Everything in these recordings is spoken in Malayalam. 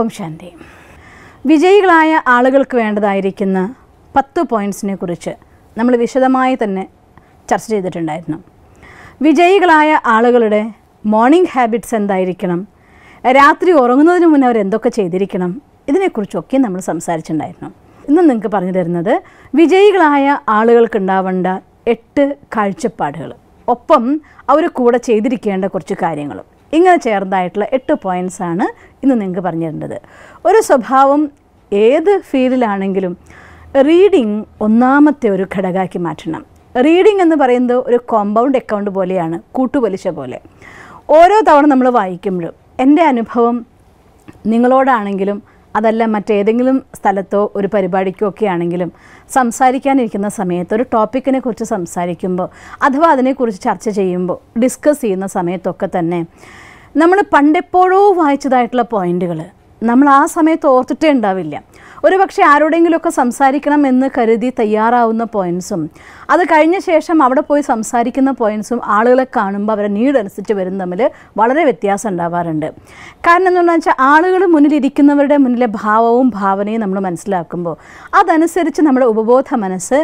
ഓം ശാന്തി. വിജയികളായ ആളുകൾക്ക് വേണ്ടതായിരിക്കുന്ന പത്ത് പോയിന്റ്സിനെ കുറിച്ച് നമ്മൾ വിശദമായി തന്നെ ചർച്ച ചെയ്തിട്ടുണ്ടായിരുന്നു. വിജയികളായ ആളുകളുടെ മോർണിംഗ് ഹാബിറ്റ്സ് എന്തായിരിക്കണം? രാത്രി ഉറങ്ങുന്നതിന് മുന്നേ അവർ എന്തൊക്കെ ചെയ്തിരിക്കണം? ഇതിനെക്കുറിച്ചൊക്കെ നമ്മൾ സംസാരിച്ചിട്ടുണ്ടായിരുന്നു. ഇന്ന് നിങ്ങൾക്ക് പറഞ്ഞു തരുന്നത് വിജയികളായ ആളുകൾക്കുണ്ടാവേണ്ട എട്ട് കാഴ്ചപ്പാടുകൾ. ഒപ്പം അവർ കൂടെ ചെയ്തിരിക്കേണ്ട കുറച്ച് കാര്യങ്ങളും. ഇങ്ങനെ ചേർന്നതായിട്ടുള്ള എട്ട് പോയിന്റ്സ് ആണ് ഇന്ന് നിങ്ങൾക്ക് പറഞ്ഞു ഒരു സ്വഭാവം ഏത് ഫീൽഡിലാണെങ്കിലും റീഡിങ് ഒന്നാമത്തെ ഒരു ഘടകമാക്കി മാറ്റണം. റീഡിംഗ് എന്ന് പറയുന്നത് ഒരു കോമ്പൗണ്ട് അക്കൗണ്ട് പോലെയാണ് കൂട്ടുപലിശ പോലെ. ഓരോ തവണ നമ്മൾ വായിക്കുമ്പോഴും എന്റെ അനുഭവം നിങ്ങളോടാണെങ്കിലും അതല്ല മറ്റേതെങ്കിലും സ്ഥലത്തോ ഒരു പരിപാടിക്കോ ഒക്കെ ആണെങ്കിലും സംസാരിക്കാനിരിക്കുന്ന സമയത്ത് ഒരു ടോപ്പിക്കിനെ കുറിച്ച് സംസാരിക്കുമ്പോൾ അഥവാ അതിനെക്കുറിച്ച് ചർച്ച ചെയ്യുമ്പോൾ ഡിസ്കസ് ചെയ്യുന്ന സമയത്തൊക്കെ തന്നെ നമ്മൾ പണ്ടെപ്പോഴോ വായിച്ചതായിട്ടുള്ള പോയിന്റുകൾ നമ്മൾ ആ സമയത്ത് ഓർത്തിട്ടേ ഉണ്ടാവില്ല. ഒരു പക്ഷേ ആരോടെങ്കിലുമൊക്കെ സംസാരിക്കണം എന്ന് കരുതി തയ്യാറാവുന്ന പോയിൻസും അത് കഴിഞ്ഞ ശേഷം അവിടെ പോയി സംസാരിക്കുന്ന പോയിൻസും ആളുകളെ കാണുമ്പോൾ അവരെ നീഡ് അനുസരിച്ച് വരും തമ്മിൽ വളരെ വ്യത്യാസം ഉണ്ടാവാറുണ്ട്. കാരണം എന്താണെന്ന് വെച്ചാൽ ആളുകൾ മുന്നിലിരിക്കുന്നവരുടെ മുന്നിലെ ഭാവവും ഭാവനയും നമ്മൾ മനസ്സിലാക്കുമ്പോൾ അതനുസരിച്ച് നമ്മുടെ ഉപബോധ മനസ്സ്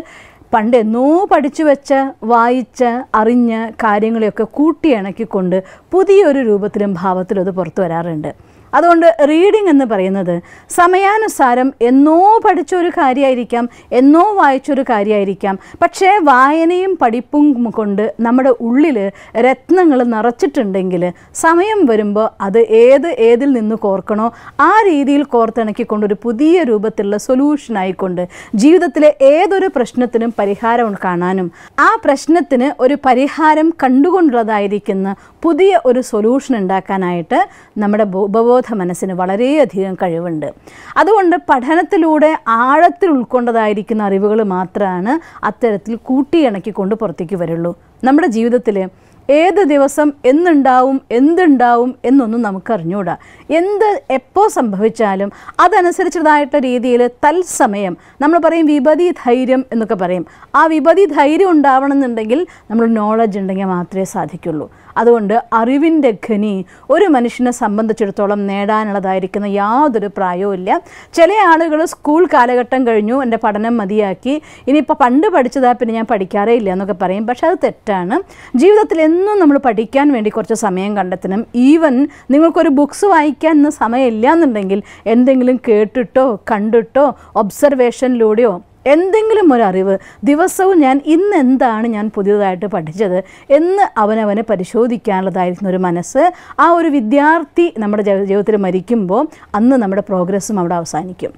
പണ്ട് എന്നോ പഠിച്ചു വെച്ച വായിച്ച് അറിഞ്ഞ് കാര്യങ്ങളെയൊക്കെ കൂട്ടിയിണക്കിക്കൊണ്ട് പുതിയൊരു രൂപത്തിലും ഭാവത്തിലും അത് പുറത്തു വരാറുണ്ട്. അതുകൊണ്ട് റീഡിംഗ് എന്ന് പറയുന്നത് സമയാനുസാരം എന്നോ പഠിച്ചൊരു കാര്യമായിരിക്കാം എന്നോ വായിച്ചൊരു കാര്യമായിരിക്കാം പക്ഷേ വായനയും പഠിപ്പും കൊണ്ട് നമ്മുടെ ഉള്ളിൽ രത്നങ്ങൾ നിറച്ചിട്ടുണ്ടെങ്കിൽ സമയം വരുമ്പോൾ അത് ഏത് ഏതിൽ നിന്ന് കോർക്കണോ ആ രീതിയിൽ കോർത്തിണക്കിക്കൊണ്ട് ഒരു പുതിയ രൂപത്തിലുള്ള സൊല്യൂഷൻ ആയിക്കൊണ്ട് ജീവിതത്തിലെ ഏതൊരു പ്രശ്നത്തിനും പരിഹാരം കാണാനും ആ പ്രശ്നത്തിന് ഒരു പരിഹാരം കണ്ടുകൊണ്ടുള്ളതായിരിക്കുന്ന പുതിയ ഒരു സൊല്യൂഷൻ ഉണ്ടാക്കാനായിട്ട് നമ്മുടെ ഉപബോധ മനസ്സിന് വളരെയധികം കഴിവുണ്ട്. അതുകൊണ്ട് പഠനത്തിലൂടെ ആഴത്തിൽ ഉൾക്കൊണ്ടതായിരിക്കുന്ന അറിവുകൾ മാത്രമാണ് അത്തരത്തിൽ കൂട്ടിയിണക്കിക്കൊണ്ട് പുറത്തേക്ക് വരുള്ളൂ. നമ്മുടെ ജീവിതത്തിൽ ഏത് ദിവസം എന്നുണ്ടാവും എന്തുണ്ടാവും എന്നൊന്നും നമുക്കറിഞ്ഞൂടാ. എന്ത് എപ്പോൾ സംഭവിച്ചാലും അതനുസരിച്ചതായിട്ട് രീതിയിൽ തത്സമയം നമ്മൾ പറയും വിപതി ധൈര്യം എന്നൊക്കെ പറയും. ആ വിപതി ധൈര്യം ഉണ്ടാവണമെന്നുണ്ടെങ്കിൽ നമ്മൾ നോളജ് ഉണ്ടെങ്കിൽ മാത്രമേ സാധിക്കുള്ളൂ. അതുകൊണ്ട് അറിവിന്റെ ഖനി ഒരു മനുഷ്യനെ സംബന്ധിച്ചിടത്തോളം നേടാനുള്ളതായിരിക്കുന്ന യാതൊരു പ്രായവും ഇല്ല. ചില ആളുകൾ സ്കൂൾ കാലഘട്ടം കഴിഞ്ഞു എന്റെ പഠനം മതിയാക്കി. ഇനിയിപ്പോൾ പണ്ട് പഠിച്ചതാ പിന്നെ ഞാൻ പഠിക്കാറേ ഇല്ല എന്നൊക്കെ പറയും. പക്ഷെ അത് തെറ്റാണ്. ജീവിതത്തിൽ എന്നും നമ്മൾ പഠിക്കാൻ വേണ്ടി കുറച്ച് സമയം കണ്ടെത്തണം. ഈവൻ നിങ്ങൾക്കൊരു ബുക്സ് വായിക്കാൻ ഇന്ന് സമയമില്ല എന്നുണ്ടെങ്കിൽ എന്തെങ്കിലും കേട്ടിട്ടോ കണ്ടിട്ടോ ഒബ്സർവേഷനിലൂടെയോ എന്തെങ്കിലും ഒരു അറിവ് ദിവസവും ഞാൻ ഇന്ന് എന്താണ് ഞാൻ പുതിയതായിട്ട് പഠിച്ചത് എന്ന് അവനവനെ പരിശോധിക്കാനുള്ളതായിരിക്കുന്ന ഒരു മനസ്സ് ആ ഒരു വിദ്യാർത്ഥി നമ്മുടെ ജീവിതത്തിൽ മരിക്കുമ്പോൾ അന്ന് നമ്മുടെ പ്രോഗ്രസ്സും അവിടെ അവസാനിക്കും.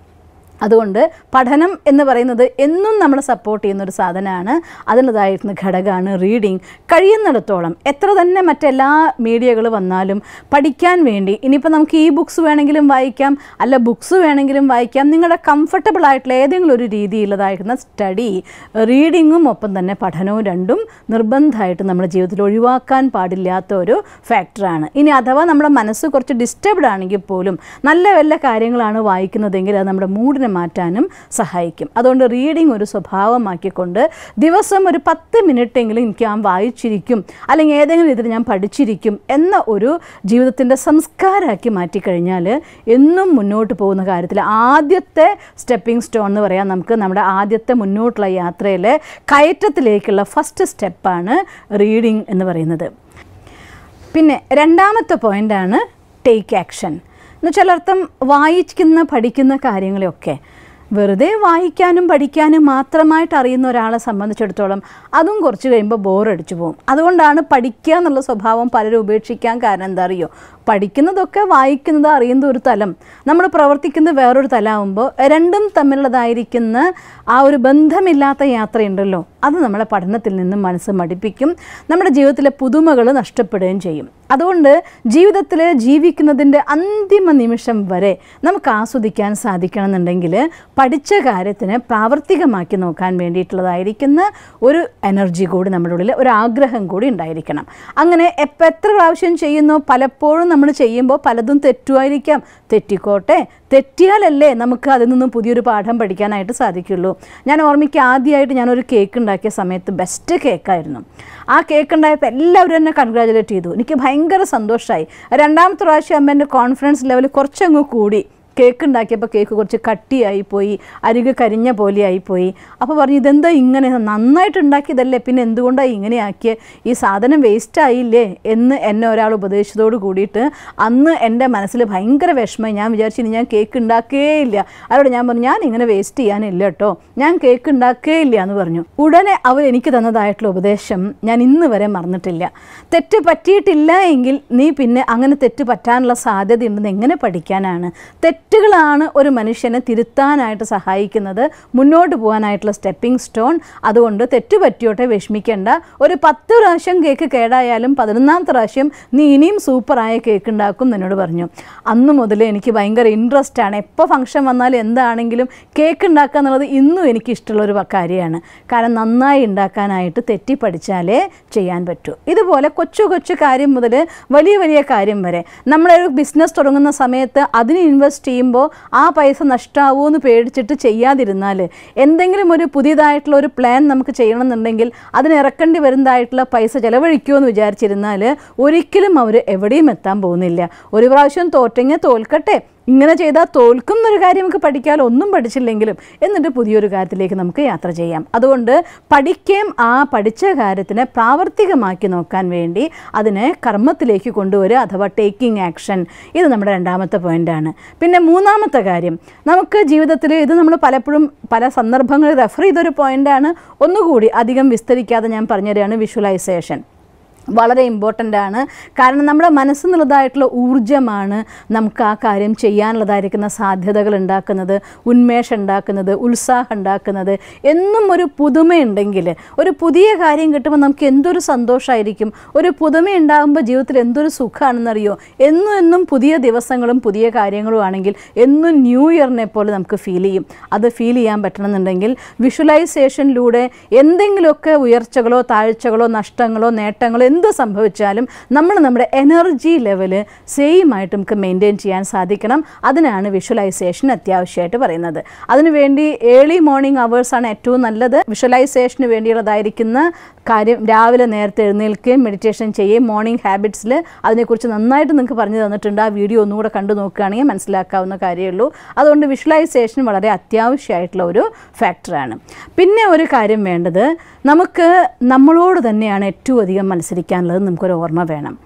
അതുകൊണ്ട് പഠനം എന്ന് പറയുന്നത് എന്നും നമ്മൾ സപ്പോർട്ട് ചെയ്യുന്ന ഒരു സാധനമാണ്. അതിനതായിരുന്ന ഘടകമാണ് റീഡിങ് കഴിയുന്നിടത്തോളം എത്ര തന്നെ മറ്റെല്ലാ മീഡിയകൾ വന്നാലും പഠിക്കാൻ വേണ്ടി ഇനിയിപ്പോൾ നമുക്ക് ഈ ബുക്സ് വേണമെങ്കിലും വായിക്കാം അല്ല ബുക്സ് വേണമെങ്കിലും വായിക്കാം നിങ്ങളുടെ കംഫർട്ടബിൾ ആയിട്ടുള്ള ഏതെങ്കിലും ഒരു രീതിയിലുള്ളതായിരുന്ന സ്റ്റഡി റീഡിങ്ങും ഒപ്പം തന്നെ പഠനവും രണ്ടും നിർബന്ധമായിട്ട് നമ്മുടെ ജീവിതത്തിൽ ഒഴിവാക്കാൻ പാടില്ലാത്ത ഒരു ഫാക്ടറാണ് ഇനി അഥവാ നമ്മുടെ മനസ്സ് കുറച്ച് ഡിസ്റ്റർബ്ഡ് ആണെങ്കിൽ പോലും നല്ല വല്ല കാര്യങ്ങളാണ് വായിക്കുന്നതെങ്കിൽ അത് നമ്മുടെ മൂഡിനെ മാറ്റാനും സഹായിക്കും. അതുകൊണ്ട് റീഡിംഗ് ഒരു സ്വഭാവമാക്കിക്കൊണ്ട് ദിവസം ഒരു പത്ത് മിനിറ്റെങ്കിലും എനിക്ക് ഞാൻ വായിച്ചിരിക്കും അല്ലെങ്കിൽ ഏതെങ്കിലും രീതിയിൽ ഞാൻ പഠിച്ചിരിക്കും എന്ന ഒരു ജീവിതത്തിന്റെ സംസ്കാരമാക്കി മാറ്റിക്കഴിഞ്ഞാൽ എന്നും മുന്നോട്ട് പോകുന്ന കാര്യത്തിൽ ആദ്യത്തെ സ്റ്റെപ്പിംഗ് സ്റ്റോൺ എന്ന് പറയാം നമുക്ക് നമ്മുടെ ആദ്യത്തെ മുന്നോട്ടുള്ള യാത്രയിലെ കയറ്റത്തിലേക്കുള്ള ഫസ്റ്റ് സ്റ്റെപ്പാണ് റീഡിംഗ് എന്ന് പറയുന്നത്. പിന്നെ രണ്ടാമത്തെ പോയിന്റാണ് ടേക്ക് ആക്ഷൻ എന്നുവെച്ചാൽ അർത്ഥം വായിക്കുന്ന പഠിക്കുന്ന കാര്യങ്ങളെയൊക്കെ വെറുതെ വായിക്കാനും പഠിക്കാനും മാത്രമായിട്ട് അറിയുന്ന ഒരാളെ സംബന്ധിച്ചിടത്തോളം അതും കുറച്ച് കഴിയുമ്പോൾ ബോറടിച്ചു പോകും. അതുകൊണ്ടാണ് പഠിക്കുക എന്നുള്ള സ്വഭാവം പലരും ഉപേക്ഷിക്കാൻ കാരണം എന്താ അറിയോ? പഠിക്കുന്നതൊക്കെ വായിക്കുന്നത് അറിയുന്ന ഒരു തലം. നമ്മൾ പ്രവർത്തിക്കുന്നത് വേറൊരു തലമാകുമ്പോൾ രണ്ടും തമ്മിലുള്ളതായിരിക്കുന്ന ആ ഒരു ബന്ധമില്ലാത്ത യാത്രയുണ്ടല്ലോ. അത് നമ്മളെ പഠനത്തിൽ നിന്നും മനസ്സ് മടിപ്പിക്കും. നമ്മുടെ ജീവിതത്തിലെ പുതുമകൾ നഷ്ടപ്പെടുകയും ചെയ്യും. അതുകൊണ്ട് ജീവിതത്തിൽ ജീവിക്കുന്നതിന്റെ അന്തിമ നിമിഷം വരെ നമുക്ക് ആസ്വദിക്കാൻ സാധിക്കണമെന്നുണ്ടെങ്കിൽ പഠിച്ച കാര്യത്തിന് പ്രാവർത്തികമാക്കി നോക്കാൻ വേണ്ടിയിട്ടുള്ളതായിരിക്കുന്ന ഒരു എനർജി കൂടി നമ്മുടെ ഉള്ളിൽ ഒരു ആഗ്രഹം കൂടി ഉണ്ടായിരിക്കണം. അങ്ങനെ എപ്പോൾ എത്ര പ്രാവശ്യം ചെയ്യുന്നോ പലപ്പോഴും നമ്മൾ ചെയ്യുമ്പോൾ പലതും തെറ്റുമായിരിക്കാം. തെറ്റിക്കോട്ടെ. തെറ്റിയാലല്ലേ നമുക്ക് അതിൽ നിന്നും പുതിയൊരു പാഠം പഠിക്കാനായിട്ട് സാധിക്കുള്ളൂ. ഞാൻ ഓർമ്മിക്കുക ആദ്യമായിട്ട് ഞാനൊരു കേക്ക് ഉണ്ടാക്കിയ സമയത്ത് ബെസ്റ്റ് കേക്കായിരുന്നു ആ കേക്ക് ഉണ്ടായപ്പോൾ എല്ലാവരും എന്നെ കൺഗ്രാജുലേറ്റ് ചെയ്തു. എനിക്ക് ഭയങ്കര സന്തോഷമായി രണ്ടാമത്തെ പ്രാവശ്യം അമ്മേന്റെ കോൺഫിഡൻസ് ലെവൽ കുറച്ചങ്ങ് കൂടി. കേക്ക് ഉണ്ടാക്കിയപ്പോൾ കേക്ക് കുറച്ച് കട്ടിയായി പോയി അരികെ കരിഞ്ഞ പോലെ ആയിപ്പോയി അപ്പോൾ പറഞ്ഞു ഇതെന്താ ഇങ്ങനെ? നന്നായിട്ട് ഉണ്ടാക്കിയതല്ലേ പിന്നെ എന്തുകൊണ്ടാണ് ഇങ്ങനെ ആക്കിയത് ഈ സാധനം വേസ്റ്റ് ആയില്ലേ? എന്ന് എന്നെ ഒരാൾ ഉപദേശിച്ചതോട് കൂടിയിട്ട് അന്ന് എന്റെ മനസ്സിൽ ഭയങ്കര വിഷമം ഞാൻ വിചാരിച്ചു ഇനി ഞാൻ കേക്ക് ഉണ്ടാക്കേയില്ല അവരോട് ഞാൻ പറഞ്ഞു ഞാൻ ഇങ്ങനെ വേസ്റ്റ് ചെയ്യാനില്ല കേട്ടോ. ഞാൻ കേക്ക് ഉണ്ടാക്കേയില്ല എന്ന് പറഞ്ഞു. ഉടനെ അവർ എനിക്ക് തന്നതായിട്ടുള്ള ഉപദേശം ഞാൻ ഇന്ന് വരെ മറന്നിട്ടില്ല. തെറ്റ് പറ്റിയിട്ടില്ല എങ്കിൽ നീ പിന്നെ അങ്ങനെ തെറ്റ് പറ്റാനുള്ള സാധ്യതയുണ്ടെന്ന് എങ്ങനെ പഠിക്കാനാണ്? തെറ്റുകളാണ് ഒരു മനുഷ്യനെ തിരുത്താനായിട്ട് സഹായിക്കുന്നത്. മുന്നോട്ട് പോകാനായിട്ടുള്ള സ്റ്റെപ്പിംഗ് സ്റ്റോൺ അതുകൊണ്ട് തെറ്റ് പറ്റിയോട്ടെ വിഷമിക്കേണ്ട. ഒരു പത്ത് പ്രാവശ്യം കേക്ക് കേടായാലും പതിനൊന്നാമത്തെ പ്രാവശ്യം നീ ഇനിയും സൂപ്പറായ കേക്ക് ഉണ്ടാക്കും എന്നോട് പറഞ്ഞു. അന്ന് മുതൽ എനിക്ക് ഭയങ്കര ഇൻട്രസ്റ്റ് ആണ്. എപ്പോൾ ഫംഗ്ഷൻ വന്നാലും എന്താണെങ്കിലും കേക്ക് ഉണ്ടാക്കുക എന്നുള്ളത് ഇന്നും എനിക്ക് ഇഷ്ടമുള്ളൊരു കാര്യമാണ്. കാരണം നന്നായി ഉണ്ടാക്കാനായിട്ട് തെറ്റി പഠിച്ചാലേ ചെയ്യാൻ പറ്റൂ. ഇതുപോലെ കൊച്ചു കൊച്ചു കാര്യം മുതൽ വലിയ വലിയ കാര്യം വരെ. നമ്മളൊരു ബിസിനസ് തുടങ്ങുന്ന സമയത്ത് അതിന് ഇൻവെസ്റ്റ് ചെയ്യുമ്പോൾ ആ പൈസ നഷ്ടമാവുമോ എന്ന് പേടിച്ചിട്ട് ചെയ്യാതിരുന്നാൽ എന്തെങ്കിലും ഒരു പുതിയതായിട്ടുള്ള ഒരു പ്ലാൻ നമുക്ക് ചെയ്യണമെന്നുണ്ടെങ്കിൽ അതിന് ഇറക്കേണ്ടി വരുന്നതായിട്ടുള്ള പൈസ ചിലവഴിക്കുമോ എന്ന് വിചാരിച്ചിരുന്നാൽ ഒരിക്കലും അവർ എവിടെയും എത്താൻ പോകുന്നില്ല. ഒരു പ്രാവശ്യം തോറ്റെങ്കിൽ തോൽക്കട്ടെ. ഇങ്ങനെ ചെയ്താൽ തോൽക്കും എന്നൊരു കാര്യം നമുക്ക് പഠിക്കാൻ ഒന്നും പഠിച്ചില്ലെങ്കിലും എന്നിട്ട് പുതിയൊരു കാര്യത്തിലേക്ക് നമുക്ക് യാത്ര ചെയ്യാം. അതുകൊണ്ട് പഠിക്കുകയും ആ പഠിച്ച കാര്യത്തിനെ പ്രാവർത്തികമാക്കി നോക്കാൻ വേണ്ടി അതിനെ കർമ്മത്തിലേക്ക് കൊണ്ടുവരിക അഥവാ ടേക്കിംഗ് ആക്ഷൻ ഇത് നമ്മുടെ രണ്ടാമത്തെ പോയിന്റാണ് പിന്നെ മൂന്നാമത്തെ കാര്യം നമുക്ക് ജീവിതത്തിൽ ഇത് നമ്മൾ പലപ്പോഴും പല സന്ദർഭങ്ങളിൽ റെഫർ ചെയ്തൊരു പോയിന്റാണ് ഒന്നുകൂടി അധികം വിസ്തരിക്കാതെ ഞാൻ പറഞ്ഞുതരികയാണ് വിഷ്വലൈസേഷൻ വളരെ ഇമ്പോർട്ടന്റ് ആണ്. കാരണം നമ്മുടെ മനസ്സിനുള്ളതായിട്ടുള്ള ഊർജമാണ് നമുക്ക് ആ കാര്യം ചെയ്യാനുള്ളതായിരിക്കുന്ന സാധ്യതകൾ ഉണ്ടാക്കുന്നത് ഉന്മേഷം ഉണ്ടാക്കുന്നത് ഉത്സാഹം ഉണ്ടാക്കുന്നത്. എന്നും ഒരു പുതുമയുണ്ടെങ്കിൽ ഒരു പുതിയ കാര്യം കിട്ടുമ്പോൾ നമുക്ക് എന്തൊരു സന്തോഷമായിരിക്കും? ഒരു പുതുമ ഉണ്ടാകുമ്പോൾ ജീവിതത്തിൽ എന്തൊരു സുഖമാണെന്നറിയോ? എന്നും എന്നും പുതിയ ദിവസങ്ങളും പുതിയ കാര്യങ്ങളും ആണെങ്കിൽ എന്നും ന്യൂ ഇയറിനെ പോലെ നമുക്ക് ഫീൽ ചെയ്യും. അത് ഫീൽ ചെയ്യാൻ പറ്റണമെന്നുണ്ടെങ്കിൽ വിഷ്വലൈസേഷനിലൂടെ എന്തെങ്കിലുമൊക്കെ ഉയർച്ചകളോ താഴ്ചകളോ നഷ്ടങ്ങളോ നേട്ടങ്ങളോ എന്ത് സംഭവിച്ചാലും നമ്മൾ നമ്മുടെ എനർജി ലെവൽ സെയിം ആയിട്ട് നമുക്ക് മെയിന്റെയിൻ ചെയ്യാൻ സാധിക്കണം. അതിനാണ് വിഷ്വലൈസേഷൻ അത്യാവശ്യമായിട്ട് പറയുന്നത്. അതിനുവേണ്ടി ഏർലി മോർണിംഗ് അവേഴ്സാണ് ഏറ്റവും നല്ലത്. വിഷ്വലൈസേഷന് വേണ്ടിയുള്ളതായിരിക്കുന്ന കാര്യം രാവിലെ നേരത്തെ എഴുന്നേൽക്കുകയും മെഡിറ്റേഷൻ ചെയ്യുകയും മോർണിംഗ് ഹാബിറ്റ്സിൽ അതിനെക്കുറിച്ച് നന്നായിട്ട് നിങ്ങൾക്ക് പറഞ്ഞു തന്നിട്ടുണ്ട്. ആ വീഡിയോ ഒന്നുകൂടെ കണ്ടു നോക്കുകയാണെങ്കിൽ മനസ്സിലാക്കാവുന്ന കാര്യമേ ഉള്ളൂ അതുകൊണ്ട് വിഷ്വലൈസേഷൻ വളരെ അത്യാവശ്യമായിട്ടുള്ള ഒരു ഫാക്ടറാണ് പിന്നെ ഒരു കാര്യം വേണ്ടത് നമുക്ക് നമ്മളോട് തന്നെയാണ് ഏറ്റവും അധികം മത്സരിക്കാനുള്ളത് നമുക്കൊരു ഓർമ്മ വേണം.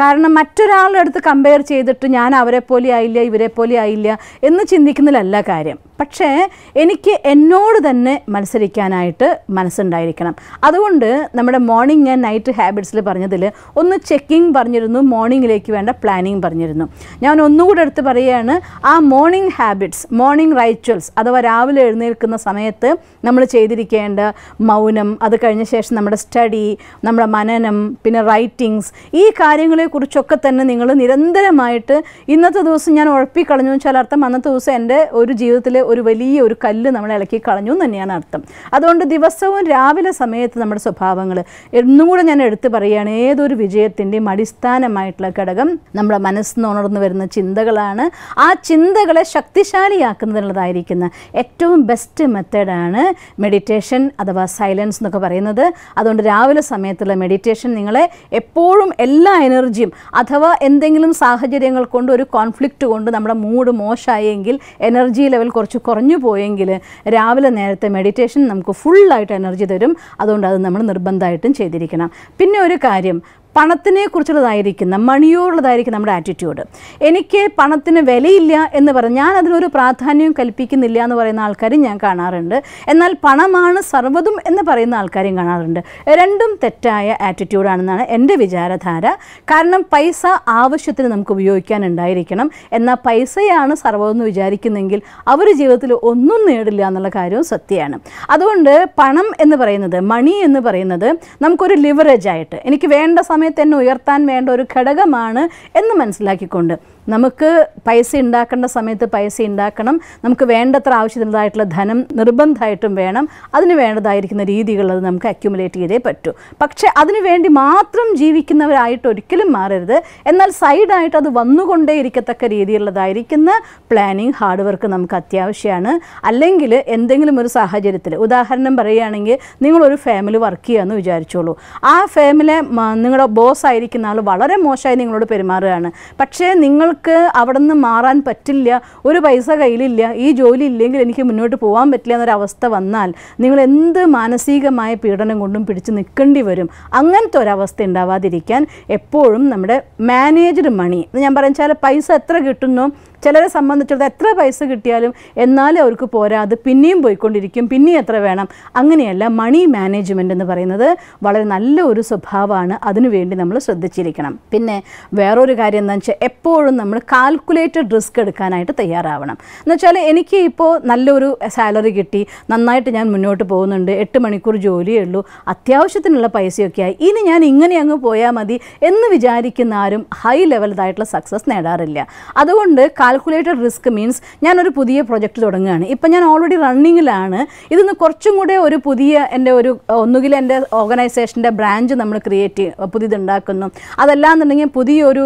കാരണം മറ്റൊരാളുടെ അടുത്ത് കമ്പയർ ചെയ്തിട്ട് ഞാൻ അവരെ പോലെ ആയില്ല ഇവരെ പോലെ ആയില്ല എന്ന് ചിന്തിക്കുന്നതിലല്ല കാര്യം. പക്ഷേ എനിക്ക് എന്നോട് തന്നെ മത്സരിക്കാനായിട്ട് മനസ്സുണ്ടായിരിക്കണം. അതുകൊണ്ട് നമ്മുടെ മോർണിംഗ് ആൻഡ് നൈറ്റ് ഹാബിറ്റ്സിൽ പറഞ്ഞതിൽ ഒന്ന് ചെക്കിംഗ് പറഞ്ഞിരുന്നു മോർണിംഗിലേക്ക് വേണ്ട പ്ലാനിങ് പറഞ്ഞിരുന്നു. ഞാൻ ഒന്നുകൂടെ എടുത്ത് പറയുകയാണ് ആ മോർണിംഗ് ഹാബിറ്റ്സ് മോർണിംഗ് റൈച്വൽസ് അഥവാ രാവിലെ എഴുന്നേൽക്കുന്ന സമയത്ത് നമ്മൾ ചെയ്തിരിക്കേണ്ട മൗനം അത് കഴിഞ്ഞ ശേഷം നമ്മുടെ സ്റ്റഡി നമ്മുടെ മനനം പിന്നെ റൈറ്റിങ്സ് ഈ കാര്യങ്ങളെക്കുറിച്ചൊക്കെ തന്നെ നിങ്ങൾ നിരന്തരമായിട്ട് ഇന്നത്തെ ദിവസം ഞാൻ ഉഴപ്പിക്കളഞ്ഞു വെച്ചാൽ അർത്ഥം അന്നത്തെ ദിവസം എന്റെ ഒരു ജീവിതത്തിലെ ഒരു വലിയ ഒരു കല്ല് നമ്മൾ ഇളക്കി കളഞ്ഞു എന്ന് തന്നെയാണ് അർത്ഥം. അതുകൊണ്ട് ദിവസവും രാവിലെ സമയത്ത് നമ്മുടെ സ്വഭാവങ്ങൾ എന്നും കൂടെ ഞാൻ എടുത്തു പറയുകയാണ്. ഏതൊരു വിജയത്തിന്റെയും അടിസ്ഥാനമായിട്ടുള്ള ഘടകം നമ്മുടെ മനസ്സ് ഉണർന്നു വരുന്ന ചിന്തകളാണ്. ആ ചിന്തകളെ ശക്തിശാലിയാക്കുന്നതിനുള്ളതായിരിക്കുന്ന ഏറ്റവും ബെസ്റ്റ് മെത്തേഡാണ് മെഡിറ്റേഷൻ അഥവാ സൈലൻസ് എന്നൊക്കെ പറയുന്നത്. അതുകൊണ്ട് രാവിലെ സമയത്തുള്ള മെഡിറ്റേഷൻ നിങ്ങളെ എപ്പോഴും എല്ലാ എനർജിയും അഥവാ എന്തെങ്കിലും സാഹചര്യങ്ങൾ കൊണ്ട് ഒരു കോൺഫ്ലിക്റ്റ് കൊണ്ട് നമ്മുടെ മൂഡ് മോശമായെങ്കിൽ എനർജി ലെവൽ കുറച്ച് കുറഞ്ഞു പോയെങ്കിൽ രാവിലെ നേരത്തെ മെഡിറ്റേഷൻ നമുക്ക് ഫുള്ളായിട്ട് എനർജി തരും. അതുകൊണ്ട് അത് നമ്മൾ നിർബന്ധമായിട്ടും ചെയ്തിരിക്കണം. പിന്നെ ഒരു കാര്യം പണത്തിനെ കുറിച്ചുള്ളതായിരിക്കുന്ന മണിയോടുള്ളതായിരിക്കും നമ്മുടെ ആറ്റിറ്റ്യൂഡ് എനിക്ക് പണത്തിന് വിലയില്ല എന്ന് പറഞ്ഞ് ഞാൻ അതിനൊരു പ്രാധാന്യം കൽപ്പിക്കുന്നില്ല എന്ന് പറയുന്ന ആൾക്കാരും ഞാൻ കാണാറുണ്ട്. എന്നാൽ പണമാണ് സർവതും എന്ന് പറയുന്ന ആൾക്കാരെയും കാണാറുണ്ട്. രണ്ടും തെറ്റായ ആറ്റിറ്റ്യൂഡാണെന്നാണ് എന്റെ വിചാരധാര. കാരണം പൈസ ആവശ്യത്തിന് നമുക്ക് ഉപയോഗിക്കാൻ ഉണ്ടായിരിക്കണം. എന്നാൽ പൈസയാണ് സർവമെന്ന് വിചാരിക്കുന്നെങ്കിൽ അവർ ജീവിതത്തിൽ ഒന്നും നേടില്ല എന്നുള്ള കാര്യവും സത്യമാണ്. അതുകൊണ്ട് പണം എന്ന് പറയുന്നത് മണി എന്ന് പറയുന്നത് നമുക്കൊരു ലിവറേജ് ആയിട്ട് എനിക്ക് വേണ്ട സമയത്ത് തന്നെ ഉയർത്താൻ വേണ്ട ഒരു ഘടകമാണ് എന്ന് മനസ്സിലാക്കിക്കൊണ്ട് നമുക്ക് പൈസ ഉണ്ടാക്കേണ്ട സമയത്ത് പൈസ ഉണ്ടാക്കണം. നമുക്ക് വേണ്ടത്ര ആവശ്യത്തിനുള്ളതായിട്ടുള്ള ധനം നിർബന്ധമായിട്ടും വേണം. അതിന് വേണ്ടതായിരിക്കുന്ന രീതികൾ അത് നമുക്ക് അക്യുമുലേറ്റ് ചെയ്തേ പറ്റൂ. പക്ഷേ അതിനു വേണ്ടി മാത്രം ജീവിക്കുന്നവരായിട്ട് ഒരിക്കലും മാറരുത്. എന്നാൽ സൈഡായിട്ട് അത് വന്നുകൊണ്ടേ ഇരിക്കത്തക്ക രീതിയിലുള്ളതായിരിക്കുന്ന പ്ലാനിങ് ഹാർഡ് വർക്ക് നമുക്ക് അത്യാവശ്യമാണ് അല്ലെങ്കിൽ എന്തെങ്കിലും ഒരു സാഹചര്യത്തിൽ ഉദാഹരണം പറയുകയാണെങ്കിൽ നിങ്ങളൊരു ഫാമിലി വർക്ക് ചെയ്യാമെന്ന് വിചാരിച്ചോളൂ. ആ ഫാമിലെ നിങ്ങളുടെ ബോസ് ആയിരിക്കുന്ന ആൾ വളരെ മോശമായി നിങ്ങളോട് പെരുമാറുകയാണ്. പക്ഷേ നിങ്ങൾക്ക് നിങ്ങൾക്ക് അവിടെ നിന്ന് മാറാൻ പറ്റില്ല ഒരു പൈസ കയ്യിലില്ല ഈ ജോലി ഇല്ലെങ്കിൽ എനിക്ക് മുന്നോട്ട് പോകാൻ പറ്റില്ല എന്നൊരവസ്ഥ വന്നാൽ നിങ്ങൾ എന്ത് മാനസികമായ പീഡനം കൊണ്ടും പിടിച്ച് നിൽക്കേണ്ടി വരും. അങ്ങനത്തെ ഒരവസ്ഥ ഉണ്ടാവാതിരിക്കാൻ എപ്പോഴും നമ്മുടെ മാനേജ്ഡ് മണി. ഞാൻ പറഞ്ഞാൽ പൈസ എത്ര കിട്ടുന്നോ ചിലരെ സംബന്ധിച്ചിടത്തോളം എത്ര പൈസ കിട്ടിയാലും എന്നാലും അവർക്ക് അത് പിന്നെയും പോയിക്കൊണ്ടിരിക്കും പിന്നെയും എത്ര വേണം. അങ്ങനെയല്ല മണി മാനേജ്മെന്റ് എന്ന് പറയുന്നത് വളരെ നല്ല ഒരു സ്വഭാവമാണ് അതിനുവേണ്ടി നമ്മൾ ശ്രദ്ധിച്ചിരിക്കണം. പിന്നെ വേറൊരു കാര്യം എന്താണെന്ന് വെച്ചാൽ എപ്പോഴും നമ്മൾ കാൽക്കുലേറ്റഡ് റിസ്ക് എടുക്കാനായിട്ട് തയ്യാറാവണം. എന്ന് വെച്ചാൽ എനിക്ക് ഇപ്പോൾ നല്ലൊരു സാലറി കിട്ടി നന്നായിട്ട് ഞാൻ മുന്നോട്ട് പോകുന്നുണ്ട് എട്ട് മണിക്കൂർ ജോലിയേ ഉള്ളൂ അത്യാവശ്യത്തിനുള്ള പൈസയൊക്കെ ആയി ഇനി ഞാൻ ഇങ്ങനെ അങ്ങ് പോയാൽ മതി എന്ന് വിചാരിക്കുന്ന ആരും ഹൈ ലെവലതായിട്ടുള്ള സക്സസ് നേടാറില്ല. അതുകൊണ്ട് കാൽക്കുലേറ്റഡ് റിസ്ക് മീൻസ് ഞാനൊരു പുതിയ പ്രൊജക്റ്റ് തുടങ്ങുകയാണ്. ഇപ്പം ഞാൻ ഓൾറെഡി റണ്ണിങ്ങിലാണ് ഇതിന്ന് കുറച്ചും കൂടെ ഒരു പുതിയ എന്റെ ഒരു ഒന്നുകിൽ എന്റെ ഓർഗനൈസേഷന്റെ ബ്രാഞ്ച് നമ്മൾ ക്രിയേറ്റ് പുതിയതുണ്ടാക്കുന്നു. അതല്ലാന്നുണ്ടെങ്കിൽ പുതിയൊരു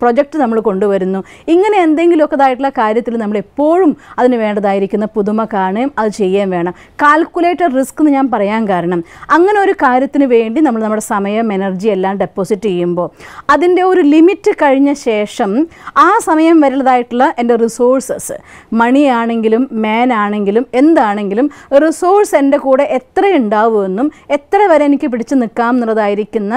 പ്രൊജക്റ്റ് നമ്മൾ കൊണ്ടുവരുന്നു. ഇങ്ങനെ എന്തെങ്കിലുമൊക്കെ ഇതായിട്ടുള്ള കാര്യത്തിൽ നമ്മൾ എപ്പോഴും അതിന് വേണ്ടതായിരിക്കുന്ന പുതുമ കാണുകയും അത് ചെയ്യുകയും വേണം. കാൽക്കുലേറ്റഡ് റിസ്ക് എന്ന് ഞാൻ പറയാൻ കാരണം അങ്ങനെ ഒരു കാര്യത്തിന് വേണ്ടി നമ്മൾ നമ്മുടെ സമയം എനർജി എല്ലാം ഡെപ്പോസിറ്റ് ചെയ്യുമ്പോൾ അതിന്റെ ഒരു ലിമിറ്റ് കഴിഞ്ഞ ശേഷം ആ സമയം വരേണ്ടതായിട്ടുള്ള എന്റെ റിസോഴ്സസ് മണിയാണെങ്കിലും മാൻ ആണെങ്കിലും എന്താണെങ്കിലും റിസോഴ്സ് എന്റെ കൂടെ എത്ര ഉണ്ടാവുമെന്നും എത്ര വരെ എനിക്ക് പിടിച്ച് നിൽക്കാം എന്നുള്ളതായിരിക്കുന്ന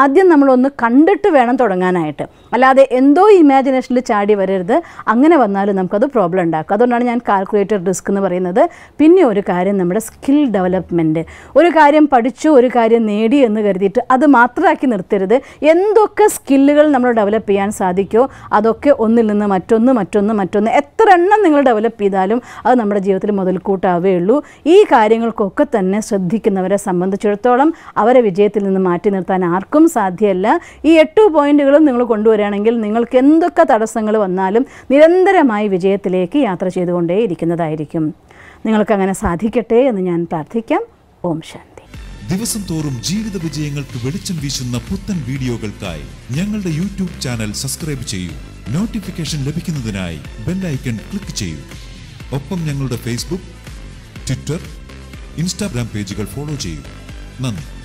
ആദ്യം നമ്മളൊന്ന് കണ്ടിട്ട് വേണം തുടങ്ങാനായിട്ട്. അല്ലാതെ എന്തോ ഇമാജിനേഷനിൽ ചാടി വരരുത്. അങ്ങനെ വന്നാലും നമുക്കത് പ്രോബ്ലം ഉണ്ടാക്കും. അതുകൊണ്ടാണ് ഞാൻ കാൽക്കുലേറ്റർ റിസ്ക് എന്ന് പറയുന്നത്. പിന്നെ ഒരു കാര്യം നമ്മുടെ സ്കിൽ ഡെവലപ്മെന്റ് ഒരു കാര്യം പഠിച്ചു ഒരു കാര്യം നേടി എന്ന് കരുതിയിട്ട് അത് മാത്രമാക്കി നിർത്തരുത്. എന്തൊക്കെ സ്കില്ലുകൾ നമ്മൾ ഡെവലപ്പ് ചെയ്യാൻ സാധിക്കുമോ അതൊക്കെ ഒന്നിൽ നിന്ന് മറ്റൊന്ന് മറ്റൊന്ന് മറ്റൊന്ന്. എത്ര എണ്ണം നിങ്ങൾ ഡെവലപ്പ് ചെയ്താലും അത് നമ്മുടെ ജീവിതത്തിൽ മുതൽക്കൂട്ടാവേ ഉള്ളൂ ഈ കാര്യങ്ങൾക്കൊക്കെ തന്നെ ശ്രദ്ധിക്കുന്നവരെ സംബന്ധിച്ചിടത്തോളം അവരെ വിജയത്തിൽ നിന്ന് മാറ്റി നിർത്താൻ ആർക്കും സാധ്യമല്ല. ഈ എട്ട് പോയിന്റുകളും നിങ്ങൾ കൊണ്ടുവരികയാണെങ്കിൽ നിങ്ങൾക്ക് എന്തൊക്കെ തടസ്സങ്ങൾ വന്നാലും നിരന്തരമായി വിജയത്തിലേക്ക് യാത്ര ചെയ്തുകൊണ്ടേ ഇരിക്കുന്നതായിരിക്കും നിങ്ങൾക്കങ്ങനെ സാധിക്കട്ടെ എന്ന് ഞാൻ പ്രാർത്ഥിക്കാം. ഓം ശാന്തി. ദിവസം തോറും ജീവിത വിജയങ്ങൾക്ക് വെളിച്ചം വീശുന്ന പുത്തൻ വീഡിയോകൾക്കായി ഞങ്ങളുടെ യൂട്യൂബ് ചാനൽ സബ്സ്ക്രൈബ് ചെയ്യൂ. നോട്ടിഫിക്കേഷൻ ലഭിക്കുന്നതിനായി ബെല്ലൈക്കൺ ക്ലിക്ക് ചെയ്യൂ. ഒപ്പം ഞങ്ങളുടെ ഫേസ്ബുക്ക് ട്വിറ്റർ ഇൻസ്റ്റാഗ്രാം പേജുകൾ ഫോളോ ചെയ്യൂ. നന്ദി.